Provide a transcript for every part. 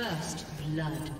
First blood.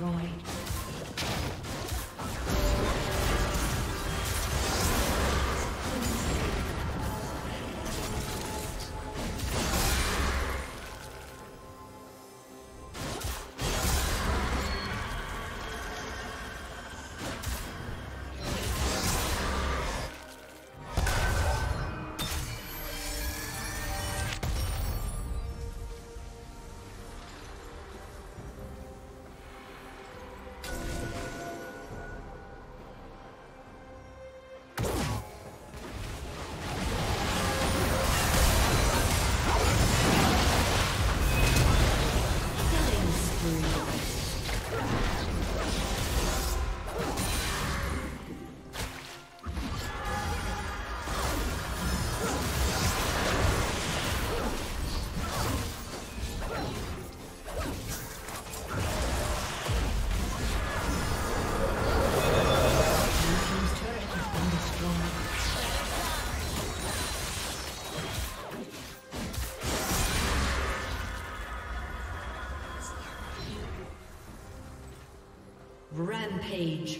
Destroyed. Rampage.